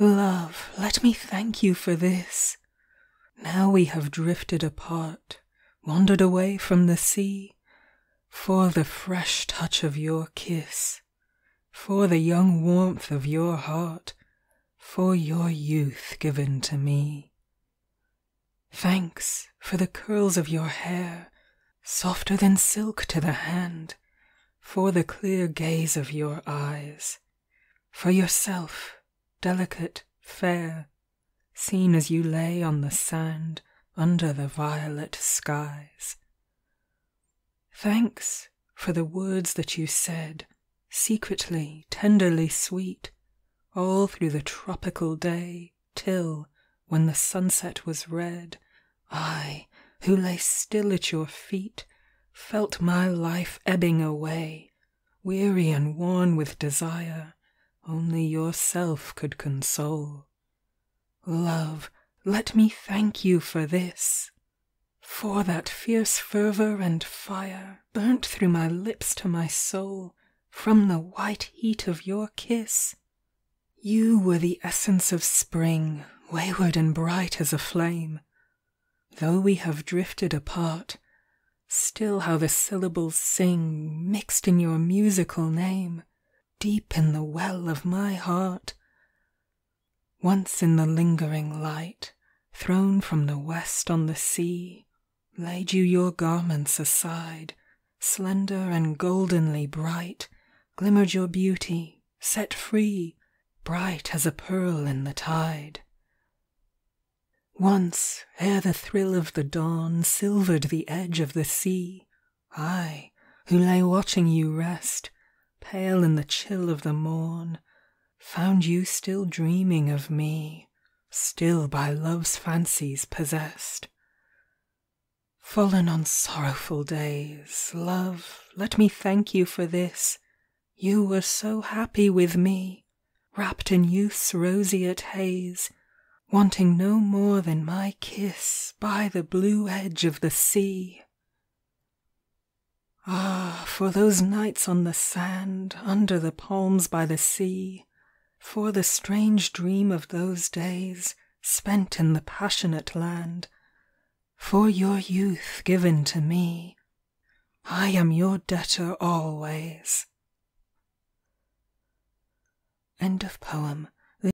Love, let me thank you for this. Now we have drifted apart, wandered away from the sea, For the fresh touch of your kiss, For the young warmth of your heart, For your youth given to me. Thanks for the curls of your hair, Softer than silk to the hand, For the clear gaze of your eyes, For yourself, delicate, fair, Seen as you lay on the sand Under the violet skies. Thanks for the words that you said, Secretly, tenderly sweet, All through the tropical day, Till, when the sunset was red, I, who lay still at your feet, Felt my life ebbing away, Weary and worn with desire, Only yourself could console. Love, let me thank you for this, For that fierce fervour and fire Burnt through my lips to my soul From the white heat of your kiss. You were the essence of spring, Wayward and bright as a flame. Though we have drifted apart, Still how the syllables sing Mixed in your musical name, Deep in the well of my heart. Once in the lingering light, Thrown from the west on the sea, Laid you your garments aside, Slender and goldenly bright Glimmered your beauty, set free, Bright as a pearl in the tide. Once, ere the thrill of the dawn Silvered the edge of the sea, I, who lay watching you rest, Pale in the chill of the morn, Found you still dreaming of me, Still by love's fancies possessed. Fallen on sorrowful days, Love, let me thank you for this, You were so happy with me, Wrapped in youth's roseate haze, Wanting no more than my kiss By the blue edge of the sea. Ah, for those nights on the sand Under the palms by the sea, For the strange dream of those days Spent in the passionate land, For your youth given to me, I am your debtor always. End of poem